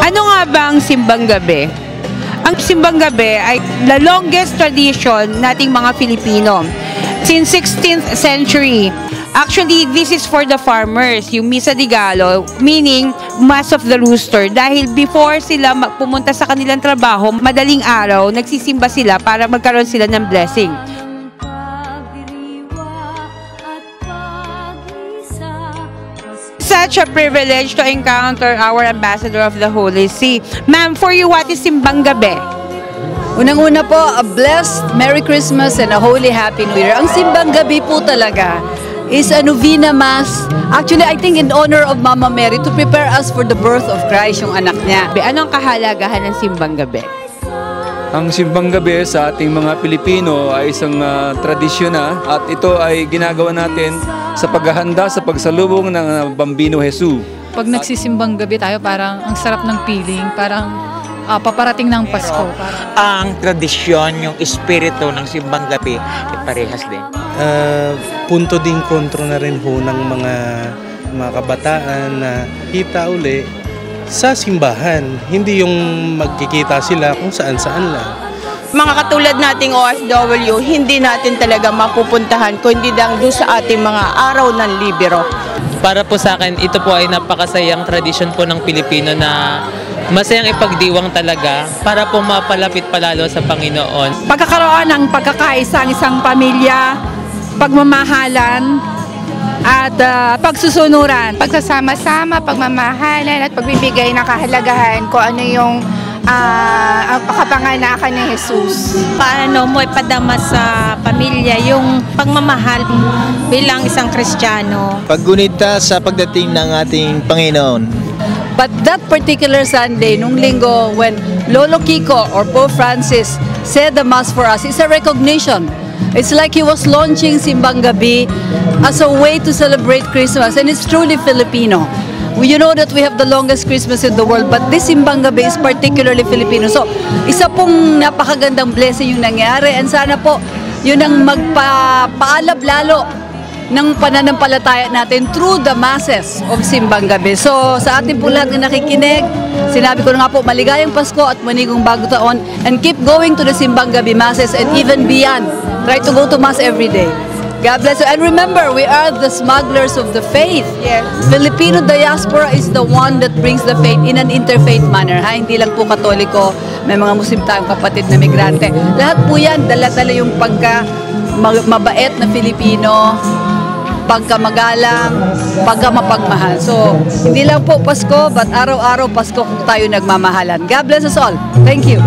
Ano nga ba ang simbang gabi? Ang simbang gabi ay the longest tradition nating mga Filipino. Since 16th century, Actually, this is for the farmers, yung Misa de Gallo, meaning Mass of the Rooster. Dahil before sila pumunta sa kanilang trabaho, madaling araw, nagsisimba sila para magkaroon sila ng blessing. Such a privilege to encounter our ambassador of the Holy See. Ma'am, for you, what is Simbang Gabi? Unang-una po, a blessed Merry Christmas and a Holy Happy New Year. Ang simbang gabi po talaga is a novena mass. Actually, I think in honor of Mama Mary to prepare us for the birth of Christ, yung anak niya. Anong kahalagahan ng Simbang Gabi? Ang simbang gabi sa ating mga Pilipino ay isang ah, tradisyon na at ito ay ginagawa natin sa paghahanda sa pagsalubong ng ah, Bambino Jesus. Pag nagsisimbang gabi tayo, parang ang sarap ng feeling, parang ah, paparating ng Pasko. Parang, ang tradisyon, yung espiritu ng simbang gabi, ay parehas din. Ah, punto ding kontro na rin ho ng mga mga kabataan na kita uli sa simbahan. Hindi yung magkikita sila kung saan-saan lang. mga katulad nating OFW, hindi natin talaga mapupuntahan kung hindi lang doon sa ating mga araw ng libero. Para po sa akin, ito po ay napakasayang tradisyon po ng Pilipino na masayang ipagdiwang talaga para po mapalapit palalo sa Panginoon. pagkakaroon ng pagkakaisa ng isang pamilya, pagmamahalan, at ah, pagsusunuran. pagsasama-sama, pagmamahalan at pagbibigay ng kahalagahan kung ano yung ah, ang pakapanganakan ni Jesus. paano mo ipadama sa pamilya yung pagmamahal bilang isang Kristiyano. Paggunita sa pagdating ng ating Panginoon. But that particular Sunday, nung linggo, when Lolo Kiko or Pope Francis said the Mass for us, it's a recognition. It's like he was launching Simbang Gabi as a way to celebrate Christmas. And it's truly Filipino. You know that we have the longest Christmas in the world, but this Simbang Gabi is particularly Filipino. So, isa pong napakagandang blessing yung nangyari. And sana po, yun ang magpaalab lalo ng pananampalataya natin through the masses of Simbang Gabi. So, sa ating po lahat na nakikinig, sinabi ko na nga po, maligayang Pasko at manigong bago taon and keep going to the Simbang Gabi masses and even beyond. Try to go to Mass every day. God bless you. And remember, we are the smugglers of the faith. Yes. Filipino diaspora is the one that brings the faith in an interfaith manner. Ha? Hindi lang po katoliko, may mga Muslim tayong kapatid na migrante. Lahat po yan, dala-dala yung pagka mabait na Filipino, pagka magalang, pagka mapagmahal. So, hindi lang po Pasko, but araw-araw Pasko kung tayo nagmamahalan. God bless us all. Thank you.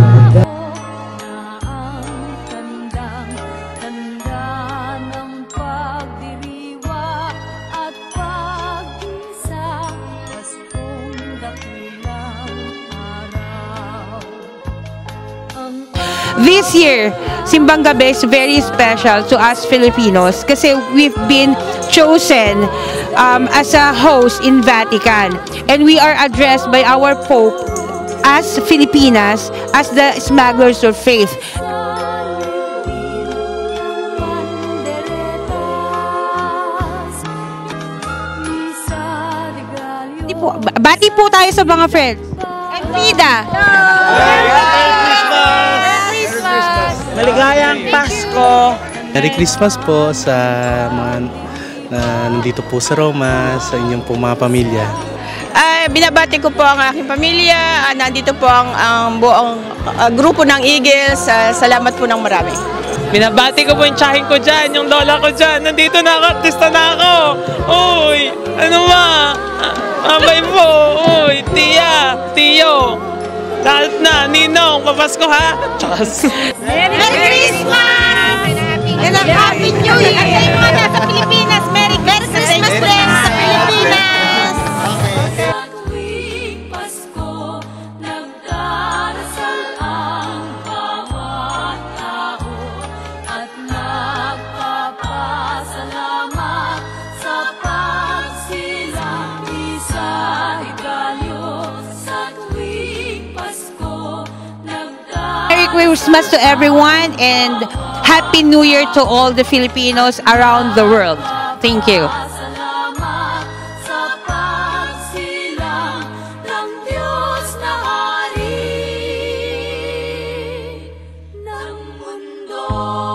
This year, Simbang Gabi is very special to us Filipinos kasi we've been chosen um, as a host in Vatican and we are addressed by our Pope as Filipinas as the smugglers of faith. Bati po, tayo sa mga friends. And Frida. Maligayang Pasko! Merry Christmas po sa mga na nandito po sa Roma, sa inyong po mga pamilya. Ay, binabati ko po ang aking pamilya. Ah, nandito po ang, ang buong ah, grupo ng Eagles. Ah, salamat po ng marami. Binabati ko po yung tsahin ko dyan, yung lola ko dyan. Nandito na ako, artista na ako. Uy, ano ba? Lahat na, ninong, papasko ha? Tsakas. Merry Christmas! Christmas to everyone and Happy New Year to all the Filipinos around the world. Thank you. Oh.